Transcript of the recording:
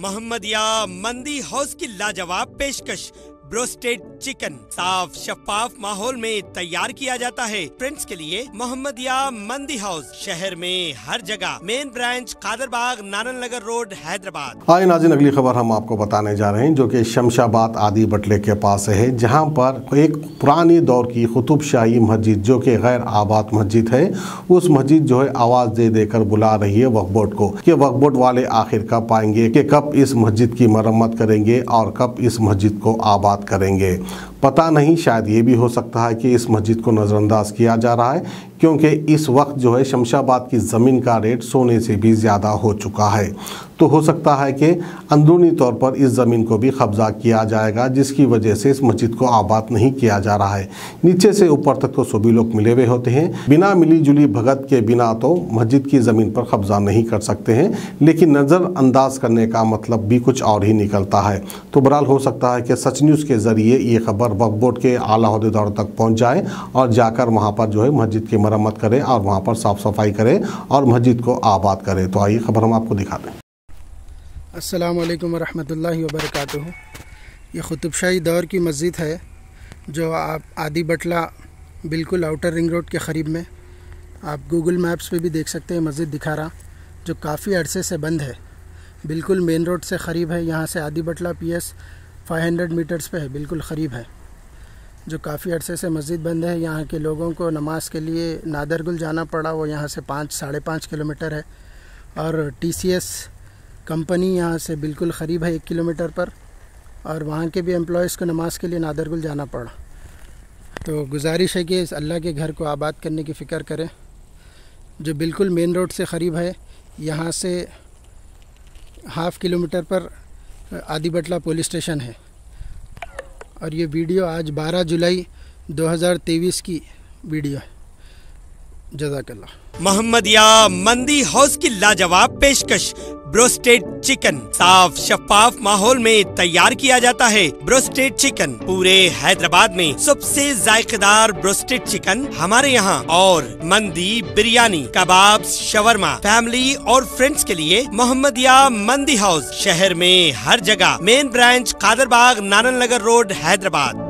Mohammadia Mandi house की लाजवाब पेशकश। Broasted chicken. साफ़ शफाफ माहौल में तैयार किया जाता है। फ्रेंड्स के लिए मोहम्मदिया मंदी हाउस, शहर में हर जगह। Main branch Qadarbagh Naran Nagar road, Hyderabad. आए नाजिन अगली खबर हम आपको बताने जा रहे हैं, जो कि शमशाबाद आदि बटले के पास है, जहाँ पर एक पुरानी दौर की कुतुब शाही मस्जिद, जो कि गैर आबाद मस्जिद है, उस मस्जिद जो है, आवाज़ दे देकर बुला रही है वक्फ बोर्ड को, कि वक्फ बोर्ड वाले आखिर कब आएँगे कि कब इस मस्जिद की मरम्मत करेंगे और कब इस मस्जिद को आबाद बात करेंगे। पता नहीं, शायद ये भी हो सकता है कि इस मस्जिद को नज़रअंदाज किया जा रहा है। क्योंकि इस वक्त जो है शमशाबाद की ज़मीन का रेट सोने से भी ज़्यादा हो चुका है। तो हो सकता है कि अंदरूनी तौर पर इस ज़मीन को भी कब्ज़ा किया जाएगा, जिसकी वजह से इस मस्जिद को आबाद नहीं किया जा रहा है। नीचे से ऊपर तक तो सभी लोग मिले हुए होते हैं। बिना मिली जुली भगत के बिना तो मस्जिद की ज़मीन पर कब्ज़ा नहीं कर सकते हैं, लेकिन नज़रअंदाज करने का मतलब भी कुछ और ही निकलता है। तो बहरहाल हो सकता है कि सच न्यूज़ के ज़रिए ये खबर वक्फ बोर्ड के आला तक पहुँच जाए और जाकर वहाँ पर जो है मस्जिद की मरम्मत करें और वहाँ पर साफ़ सफ़ाई करें और मस्जिद को आबाद करें। तो आइए खबर हम आपको दिखा दें असलकम वरहमल वबरक ये ख़ुतुबशाही दौर की मस्जिद है, जो आप आदि बटला बिल्कुल आउटर रिंग रोड के क़रीब में, आप गूगल मैप्स पे भी देख सकते हैं मस्जिद दिखा रहा जो काफ़ी अरसे से बंद है। बिल्कुल मेन रोड से क़रीब है, यहाँ से आदि बटला P S five hundred metres पे है, बिल्कुल क़रीब है। जो काफ़ी अरसे से मस्जिद बंद है, यहाँ के लोगों को नमाज़ के लिए नादरगुल जाना पड़ा, वो यहाँ से पाँच, साढ़े पाँच किलोमीटर है। और एस कंपनी यहाँ से बिल्कुल क़रीब है एक किलोमीटर पर, और वहाँ के भी एम्प्लॉयज़ को नमाज़ के लिए नादरगुल जाना पड़ा। तो गुजारिश है कि इस अल्लाह के घर को आबाद करने की फ़िक्र करें, जो बिल्कुल मेन रोड से क़रीब है, यहाँ से हाफ़ किलोमीटर पर आदि बटला पुलिस स्टेशन है। और ये वीडियो आज 12 जुलाई 2023 की वीडियो है। जजाकल्ला मोहम्मद या मंदी हाउस की लाजवाब पेशकश। Broasted chicken. साफ़ शफाफ माहौल में तैयार किया जाता है ब्रोस्टेड चिकन। पूरे हैदराबाद में सबसे जायकेदार ब्रोस्टेड चिकन हमारे यहाँ। और मंदी बिरयानी, कबाब, शवरमा, फैमिली और फ्रेंड्स के लिए मोहम्मदिया मंदी हाउस। शहर में हर जगह। Main branch Qadarbagh Naran Nagar road, Hyderabad.